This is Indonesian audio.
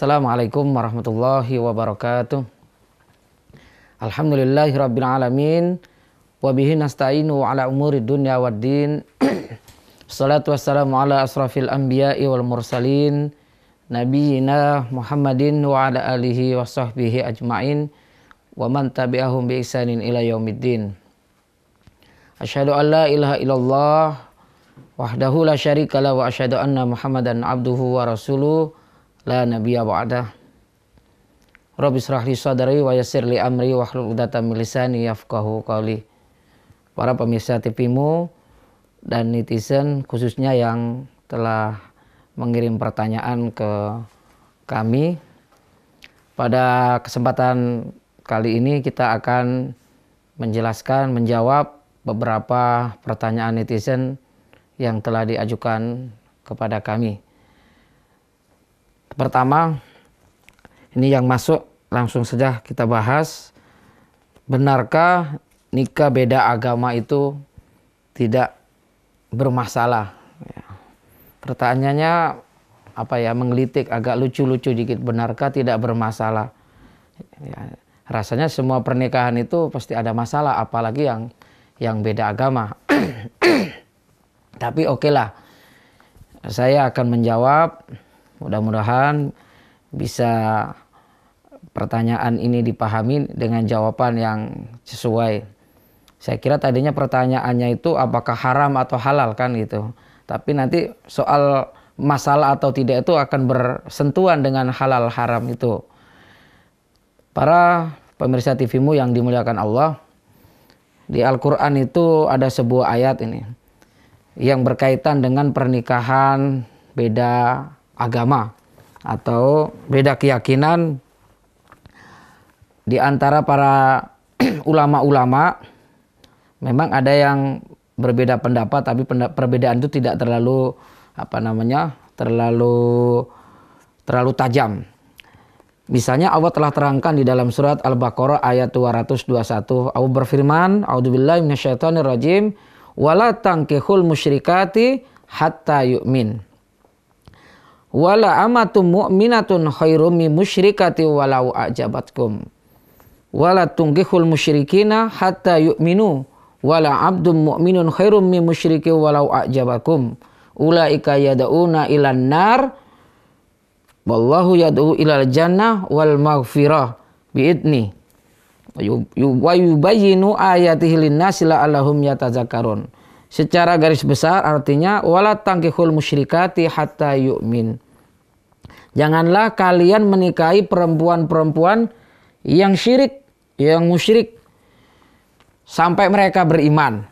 Assalamualaikum warahmatullahi wabarakatuh. Alhamdulillahi rabbil alamin wa bihi nasta'inu ala umuri dunya waddin. Salatu wassalamu ala asrafil anbiya'i wal mursalin nabiyina Muhammadin wa ala alihi wa sahbihi ajmain wa man tabi'ahum bi ihsanin ila yaumiddin. Asyhadu an la ilaha illallah wahdahu la syarika wa asyhadu anna Muhammadan abduhu wa rasuluh la nabiyya ba'dah. Rabbi israh li sadri wa yassir li amri wa hlul 'uqdatam min yafqahu qawli. Para pemirsa TVmu dan netizen khususnya yang telah mengirim pertanyaan ke kami. Pada kesempatan kali ini kita akan menjelaskan, menjawab beberapa pertanyaan netizen yang telah diajukan kepada kami. Pertama, ini yang masuk langsung saja kita bahas. Benarkah nikah beda agama itu tidak bermasalah? Ya. Pertanyaannya apa ya menggelitik agak lucu-lucu dikit. Benarkah tidak bermasalah? Ya, rasanya semua pernikahan itu pasti ada masalah, apalagi yang yang beda agama. Tapi oke okay lah, saya akan menjawab. Mudah-mudahan bisa pertanyaan ini dipahami dengan jawaban yang sesuai. Saya kira tadinya pertanyaannya itu apakah haram atau halal kan gitu. Tapi nanti soal masalah atau tidak itu akan bersentuhan dengan halal haram itu. Para pemirsa TVmu yang dimuliakan Allah, di Al-Quran itu ada sebuah ayat ini yang berkaitan dengan pernikahan beda agama atau beda keyakinan di antara para ulama-ulama memang ada yang berbeda pendapat tapi perbedaan itu tidak terlalu apa namanya terlalu terlalu tajam. Misalnya Allah telah terangkan di dalam surat Al-Baqarah ayat 221. Allah berfirman, "A'udzubillahi minasyaitonirrajim, wala tankihul musyrikati hatta yu'min." Wala amatum mu'minatun khairum musyrikati walau ajabatkum. Wala tungkihul musyrikina hatta yu'minu. Wala abdum mu'minun khairum min musyriki walau a'jabakum ulaika yad'una ilan nar. Wallahu yad'u ilal jannah wal maghfirah. Biidni. Wa yubayyinu ayatihi linnasi la'allahum yatazakkarun secara garis besar artinya wala tangkihul musyrikati hatta yu'min janganlah kalian menikahi perempuan-perempuan yang syirik, yang musyrik sampai mereka beriman.